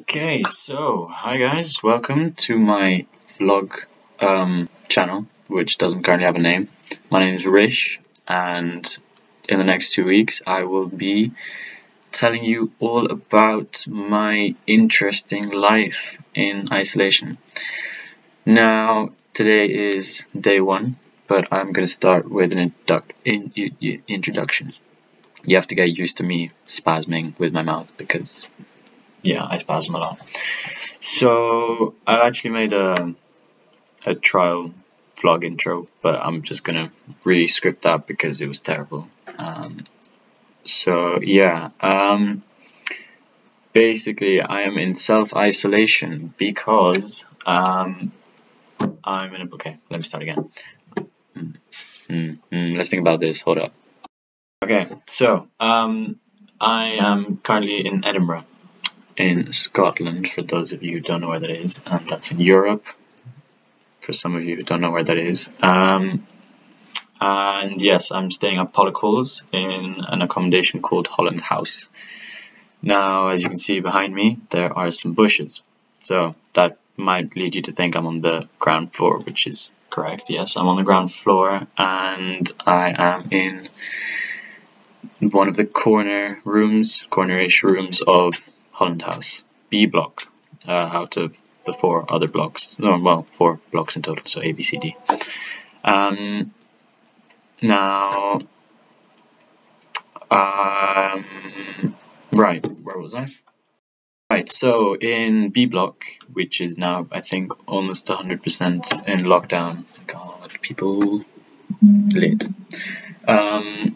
Okay, so hi guys, welcome to my vlog um, channel, which doesn't currently have a name. My name is Rish, and in the next two weeks I will be telling you all about my interesting life in isolation. Now, today is day one, but I'm going to start with an in introduction. You have to get used to me spasming with my mouth because yeah, I spasm a lot. So I actually made a a trial vlog intro, but I'm just gonna re-script that because it was terrible. Um, so yeah, um, basically I am in self-isolation because um, I'm in a okay. Let me start again. Mm, mm, mm, let's think about this. Hold up. Okay, so um, I am currently in Edinburgh in Scotland, for those of you who don't know where that is, and that's in Europe, for some of you who don't know where that is. Um, and yes, I'm staying at Pollock in an accommodation called Holland House. Now, as you can see behind me, there are some bushes. So that might lead you to think I'm on the ground floor, which is correct. Yes, I'm on the ground floor and I am in one of the corner rooms, cornerish rooms of Holland House, B block, uh, out of the four other blocks. No, well, four blocks in total, so A, B, C, D. Um, now, um, right, where was I? Right, so in B block, which is now, I think, almost 100% in lockdown. God, people lit. Um,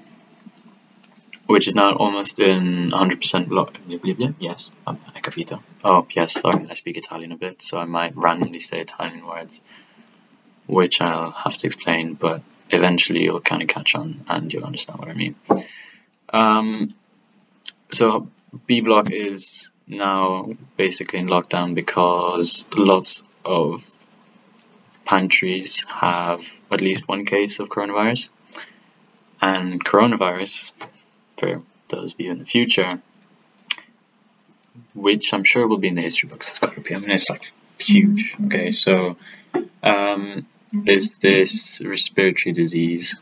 which is now almost in 100% block. Yes, I'm a capito. Oh, yes, sorry, I speak Italian a bit, so I might randomly say Italian words, which I'll have to explain, but eventually you'll kind of catch on and you'll understand what I mean. Um, so B block is now basically in lockdown because lots of pantries have at least one case of coronavirus. And coronavirus for those of you in the future, which I'm sure will be in the history books. It's got to be. I mean, it's like huge. Okay, so um, is this respiratory disease,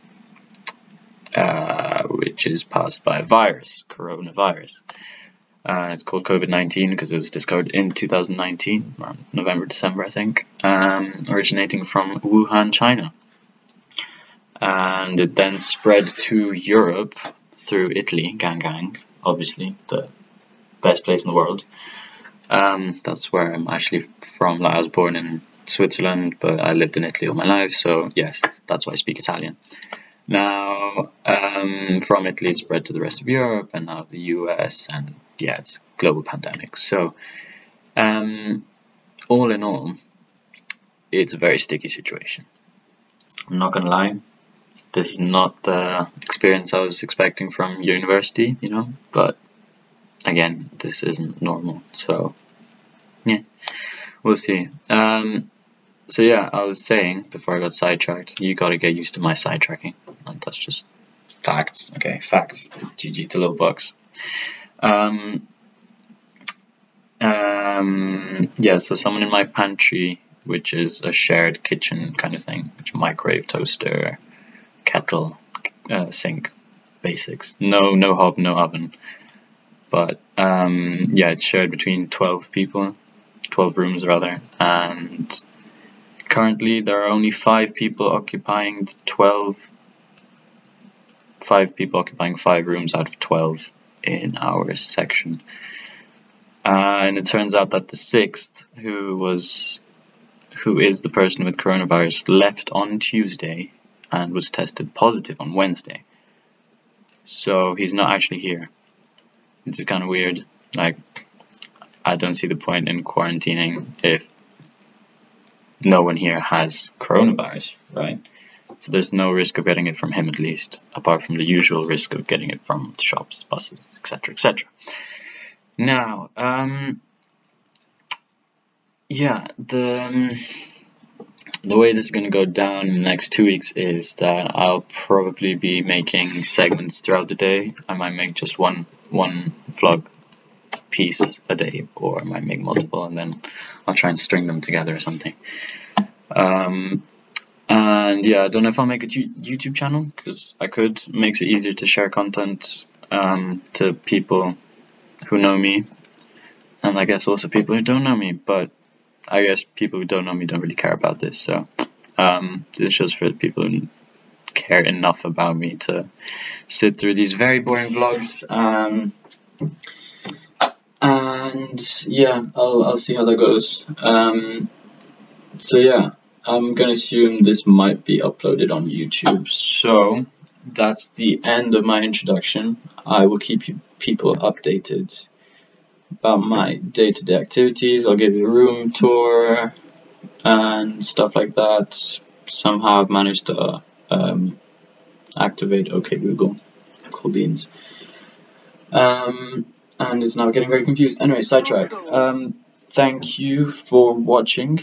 uh, which is passed by a virus, coronavirus. Uh, it's called COVID-19 because it was discovered in 2019, around November, December, I think, um, originating from Wuhan, China. And it then spread to Europe through Italy, gang gang, obviously the best place in the world. Um, that's where I'm actually from. Like, I was born in Switzerland, but I lived in Italy all my life, so yes, that's why I speak Italian. Now, um, from Italy, it spread to the rest of Europe and now the US, and yeah, it's global pandemic. So, um, all in all, it's a very sticky situation. I'm not gonna lie, this is not the experience I was expecting from university, you know, but again, this isn't normal, so yeah, we'll see. Um, so yeah, I was saying before I got sidetracked, you gotta get used to my sidetracking, and that's just facts, okay, facts, GG to little bucks. Um, um, yeah, so someone in my pantry, which is a shared kitchen kind of thing, which microwave toaster, kettle, uh, sink, basics. No, no hob, no oven. But um, yeah, it's shared between 12 people, 12 rooms rather, and currently there are only five people occupying 12, five people occupying five rooms out of 12 in our section. Uh, and it turns out that the sixth, who was, who is the person with coronavirus, left on Tuesday and was tested positive on Wednesday. So he's not actually here. It's kind of weird. Like, I don't see the point in quarantining if no one here has coronavirus, right? So there's no risk of getting it from him at least, apart from the usual risk of getting it from shops, buses, etc., etc. Now, um, yeah, the um, the way this is going to go down in the next two weeks is that I'll probably be making segments throughout the day. I might make just one one vlog piece a day, or I might make multiple, and then I'll try and string them together or something. Um, and yeah, I don't know if I'll make a YouTube channel because I could. It makes it easier to share content um, to people who know me, and I guess also people who don't know me. But I guess people who don't know me don't really care about this, so um, it's just for people who care enough about me to sit through these very boring vlogs. Um, and yeah, I'll I'll see how that goes. Um, so yeah, I'm gonna assume this might be uploaded on YouTube. So that's the end of my introduction. I will keep you people updated about my day-to-day -day activities. I'll give you a room tour and stuff like that. Somehow I've managed to um, activate OK Google. Cool beans. Um, and it's now getting very confused. Anyway, sidetrack. Um, thank you for watching.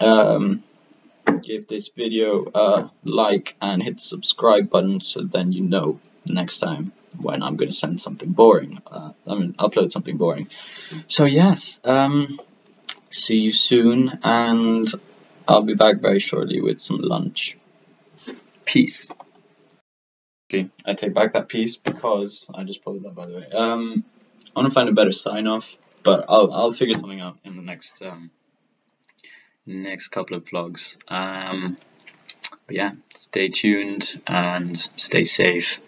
Um, give this video a like and hit the subscribe button so then you know next time when I'm going to send something boring. Uh, I mean, upload something boring. So yes, um, see you soon and I'll be back very shortly with some lunch. Peace. Okay, I take back that peace because I just posted that by the way. Um, I want to find a better sign off, but I'll I'll figure something out in the next um next couple of vlogs. Um, but yeah, stay tuned and stay safe.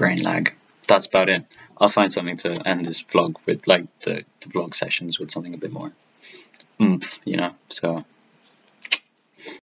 Brain lag. That's about it. I'll find something to end this vlog with, like the, the vlog sessions with something a bit more oomph, you know. So